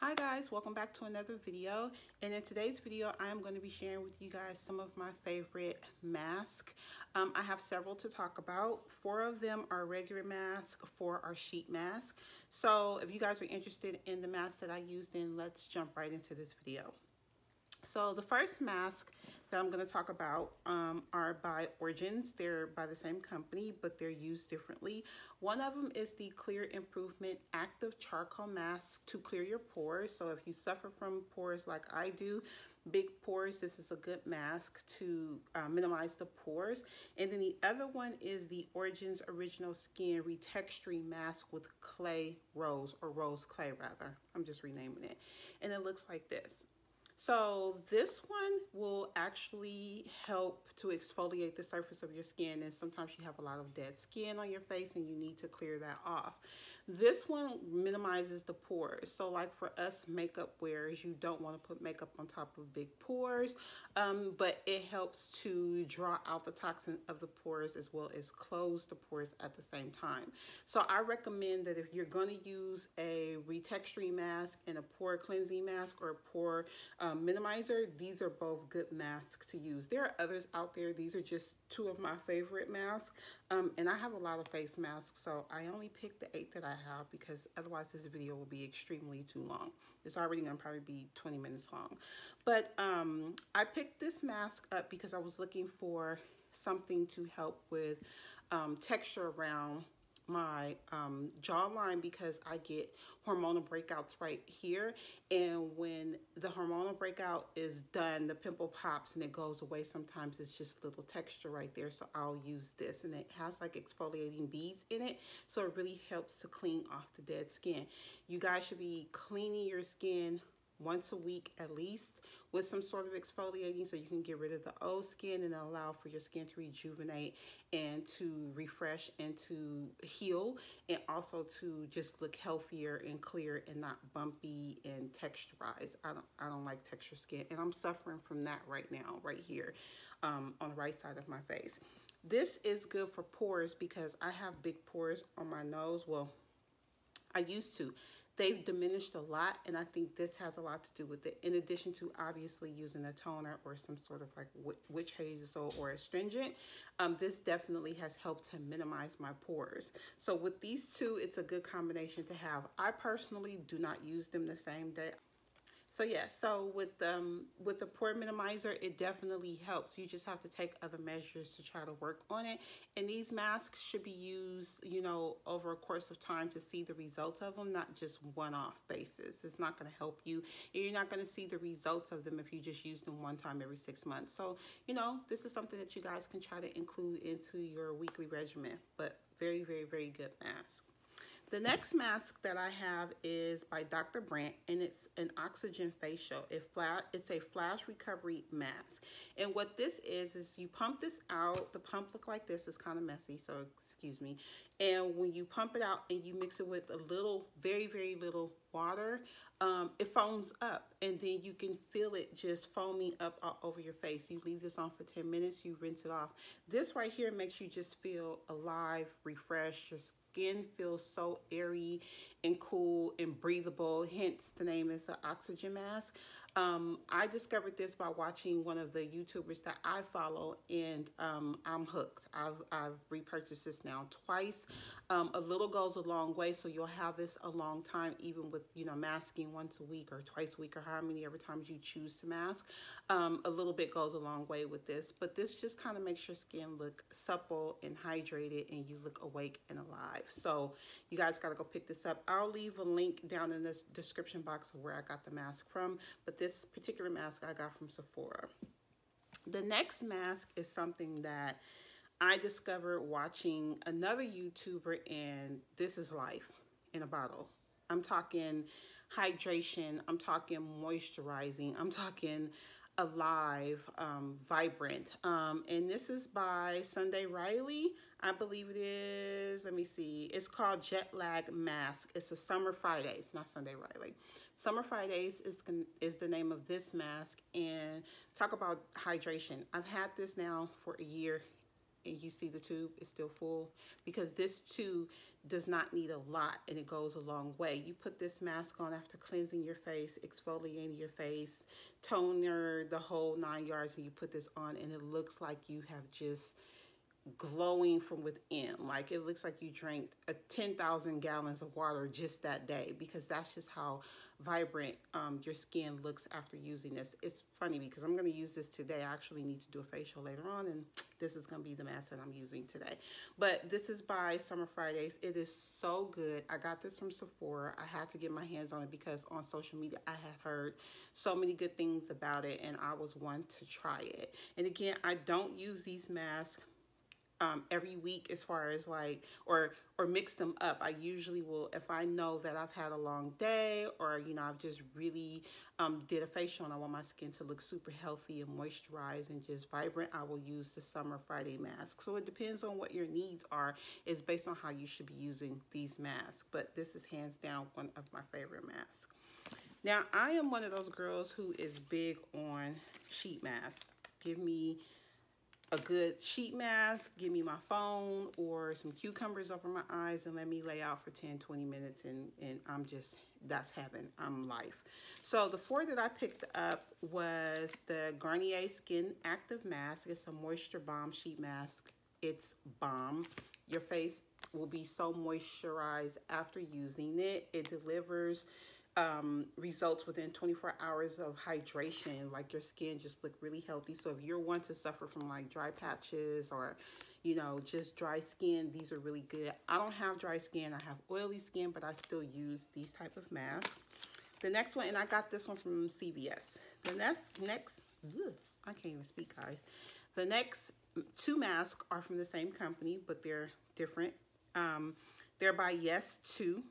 Hi guys, welcome back to another video. And in today's video, I am going to be sharing with you guys some of my favorite masks. Um, I have several to talk about. Four of them are regular masks, four are sheet masks. So if you guys are interested in the masks that I use, then let's jump right into this video. So the first mask that I'm going to talk about um, are by Origins. They're by the same company, but they're used differently. One of them is the Clear Improvement Active Charcoal Mask to clear your pores. So if you suffer from pores like I do, big pores, this is a good mask to uh, minimize the pores. And then the other one is the Origins Original Skin Retexturing Mask with Clay Rose, or Rose Clay rather. I'm just renaming it. And it looks like this. So this one will actually help to exfoliate the surface of your skin and sometimes you have a lot of dead skin on your face and you need to clear that off. This one minimizes the pores. So like for us makeup wearers, you don't want to put makeup on top of big pores, um, but it helps to draw out the toxin of the pores as well as close the pores at the same time. So I recommend that if you're going to use a retexturing mask and a pore cleansing mask or a pore um, minimizer, these are both good masks to use. There are others out there. These are just two of my favorite masks. Um, and I have a lot of face masks, so I only picked the eight that I have because otherwise this video will be extremely too long. It's already gonna probably be 20 minutes long. But um, I picked this mask up because I was looking for something to help with um, texture around my um, jawline because I get hormonal breakouts right here. And when the hormonal breakout is done, the pimple pops and it goes away. Sometimes it's just a little texture right there. So I'll use this and it has like exfoliating beads in it. So it really helps to clean off the dead skin. You guys should be cleaning your skin once a week at least with some sort of exfoliating so you can get rid of the old skin and allow for your skin to rejuvenate and to refresh and to heal and also to just look healthier and clear and not bumpy and texturized. I don't, I don't like texture skin and I'm suffering from that right now, right here um, on the right side of my face. This is good for pores because I have big pores on my nose. Well, I used to they've diminished a lot and I think this has a lot to do with it in addition to obviously using a toner or some sort of like witch hazel or astringent um, this definitely has helped to minimize my pores. So with these two it's a good combination to have. I personally do not use them the same day so yeah, so with um with the pore minimizer, it definitely helps. You just have to take other measures to try to work on it. And these masks should be used, you know, over a course of time to see the results of them, not just one-off basis. It's not going to help you. And you're not going to see the results of them if you just use them one time every six months. So, you know, this is something that you guys can try to include into your weekly regimen. But very, very, very good mask. The next mask that I have is by Dr. Brandt, and it's an oxygen facial. It flash, it's a flash recovery mask. And what this is, is you pump this out. The pump look like this. It's kind of messy, so excuse me. And when you pump it out and you mix it with a little, very, very little water, um, it foams up. And then you can feel it just foaming up all over your face. You leave this on for 10 minutes. You rinse it off. This right here makes you just feel alive, refreshed. Skin feels so airy and cool and breathable. Hence, the name is an oxygen mask. Um, I discovered this by watching one of the YouTubers that I follow, and um, I'm hooked. I've, I've repurchased this now twice. Um, a little goes a long way, so you'll have this a long time, even with you know masking once a week or twice a week or how many ever times you choose to mask. Um, a little bit goes a long way with this, but this just kind of makes your skin look supple and hydrated, and you look awake and alive. So you guys got to go pick this up. I'll leave a link down in the description box of where I got the mask from, but this particular mask I got from Sephora. The next mask is something that I discovered watching another YouTuber and this is life in a bottle. I'm talking hydration, I'm talking moisturizing, I'm talking alive, um, vibrant. Um, and this is by Sunday Riley. I believe it is, let me see. It's called Jet Lag Mask. It's a Summer Fridays, not Sunday Riley. Summer Fridays is, is the name of this mask. And talk about hydration. I've had this now for a year and you see the tube is still full because this too does not need a lot and it goes a long way. You put this mask on after cleansing your face, exfoliating your face, toner, the whole nine yards, and you put this on and it looks like you have just glowing from within. Like it looks like you drank a 10,000 gallons of water just that day because that's just how vibrant um, your skin looks after using this. It's funny because I'm going to use this today. I actually need to do a facial later on and this is going to be the mask that I'm using today. But this is by Summer Fridays. It is so good. I got this from Sephora. I had to get my hands on it because on social media I had heard so many good things about it and I was one to try it. And again, I don't use these masks um, every week as far as like or or mix them up. I usually will if i know that i've had a long day or you know i've just really um, did a facial and i want my skin to look super healthy and moisturized and just vibrant i will use the summer friday mask. So it depends on what your needs are. Is based on how you should be using these masks but this is hands down one of my favorite masks. Now i am one of those girls who is big on sheet masks give me a good sheet mask, give me my phone or some cucumbers over my eyes and let me lay out for 10, 20 minutes and, and I'm just, that's heaven, I'm life. So the four that I picked up was the Garnier Skin Active Mask. It's a Moisture Bomb Sheet Mask. It's bomb. Your face will be so moisturized after using it. It delivers um, results within 24 hours of hydration, like your skin just look really healthy. So if you're one to suffer from like dry patches or, you know, just dry skin, these are really good. I don't have dry skin. I have oily skin, but I still use these type of masks. The next one, and I got this one from CVS. The next, next, ugh, I can't even speak, guys. The next two masks are from the same company, but they're different. Um, they're by Yes To.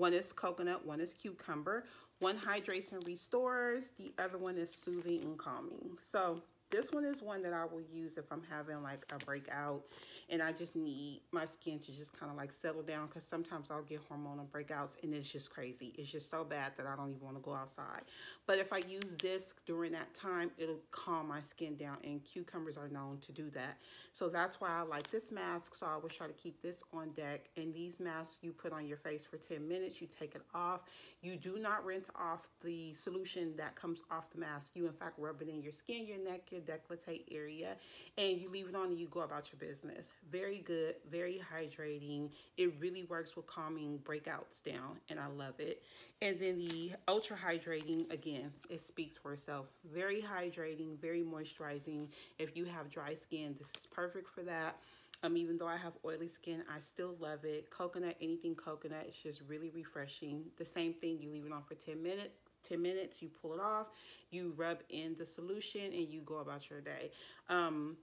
One is coconut, one is cucumber. One hydrates and restores, the other one is soothing and calming. So this one is one that I will use if I'm having like a breakout and I just need my skin to just kind of like settle down because sometimes I'll get hormonal breakouts and it's just crazy. It's just so bad that I don't even want to go outside. But if I use this during that time, it'll calm my skin down and cucumbers are known to do that. So that's why I like this mask. So I always try to keep this on deck. And these masks you put on your face for 10 minutes, you take it off. You do not rinse off the solution that comes off the mask. You in fact rub it in your skin, your neck, your decollete area, and you leave it on and you go about your business. Very good, very hydrating. It really works with calming breakouts down, and I love it. And then the ultra hydrating, again, it speaks for itself. Very hydrating, very moisturizing. If you have dry skin, this is perfect for that. Um, even though I have oily skin, I still love it. Coconut, anything coconut, it's just really refreshing. The same thing, you leave it on for 10 minutes. 10 minutes, you pull it off, you rub in the solution, and you go about your day. Um,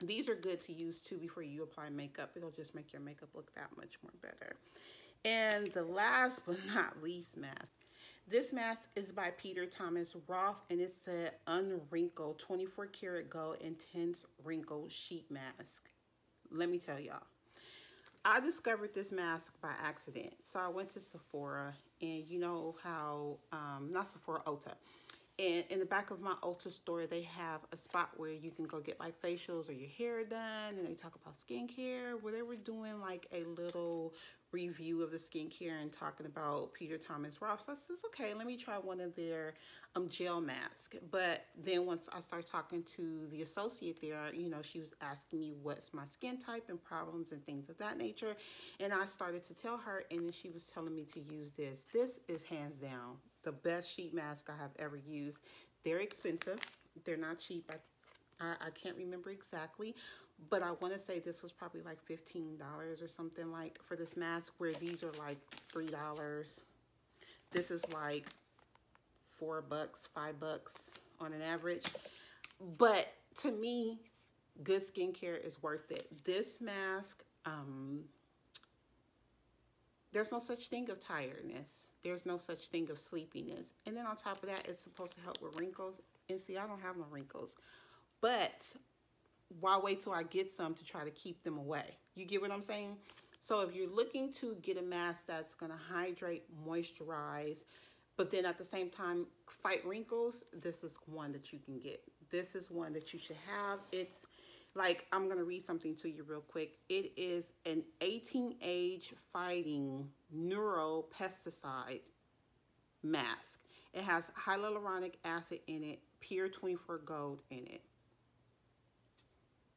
these are good to use too before you apply makeup. It'll just make your makeup look that much more better. And the last but not least mask. This mask is by Peter Thomas Roth and it's an unwrinkled 24 karat gold intense wrinkle sheet mask. Let me tell y'all. I discovered this mask by accident. So I went to Sephora and you know how, um, not Sephora, Ulta. And in the back of my Ulta store, they have a spot where you can go get like facials or your hair done. And they talk about skincare. Where they were doing like a little review of the skincare and talking about Peter Thomas Roth. So I says, okay, let me try one of their um, gel masks. But then once I started talking to the associate there, you know, she was asking me what's my skin type and problems and things of that nature. And I started to tell her, and then she was telling me to use this. This is hands down the best sheet mask I have ever used. They're expensive. They're not cheap. I, I, I can't remember exactly, but I want to say this was probably like $15 or something like for this mask where these are like $3. This is like four bucks, five bucks on an average. But to me, good skincare is worth it. This mask, um, there's no such thing of tiredness. There's no such thing of sleepiness. And then on top of that, it's supposed to help with wrinkles. And see, I don't have no wrinkles. But why wait till I get some to try to keep them away? You get what I'm saying? So if you're looking to get a mask that's going to hydrate, moisturize, but then at the same time fight wrinkles, this is one that you can get. This is one that you should have. It's like I'm gonna read something to you real quick. It is an 18 age fighting neuro pesticide mask. It has hyaluronic acid in it, pure 24 gold in it.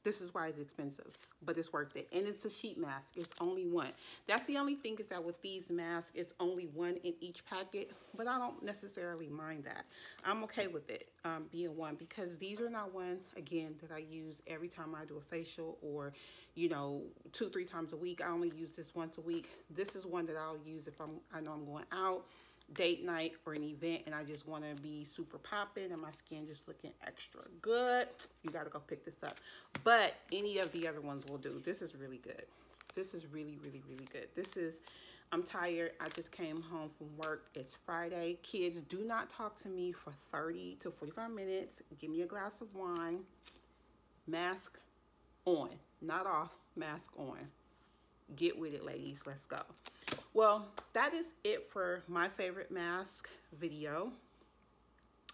This is why it's expensive, but it's worth it. And it's a sheet mask. It's only one. That's the only thing is that with these masks, it's only one in each packet, but I don't necessarily mind that. I'm okay with it um, being one because these are not one, again, that I use every time I do a facial or, you know, two, three times a week. I only use this once a week. This is one that I'll use if I'm, I know I'm going out date night or an event and I just want to be super popping and my skin just looking extra good, you got to go pick this up. But any of the other ones will do. This is really good. This is really, really, really good. This is, I'm tired. I just came home from work. It's Friday. Kids, do not talk to me for 30 to 45 minutes. Give me a glass of wine. Mask on. Not off. Mask on. Get with it, ladies. Let's go. Well, that is it for my favorite mask video.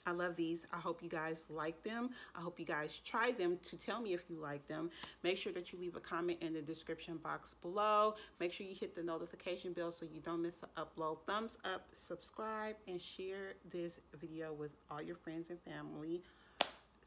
I love these. I hope you guys like them. I hope you guys try them to tell me if you like them. Make sure that you leave a comment in the description box below. Make sure you hit the notification bell so you don't miss an upload. Thumbs up, subscribe, and share this video with all your friends and family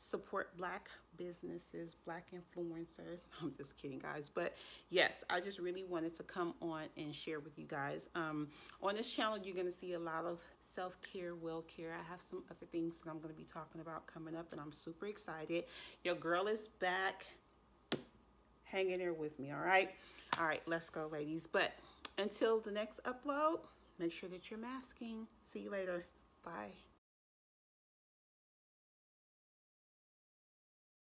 support black businesses, black influencers. I'm just kidding, guys. But yes, I just really wanted to come on and share with you guys. Um, on this channel, you're going to see a lot of self-care, well-care. I have some other things that I'm going to be talking about coming up, and I'm super excited. Your girl is back. Hang in there with me, all right? All right, let's go, ladies. But until the next upload, make sure that you're masking. See you later. Bye.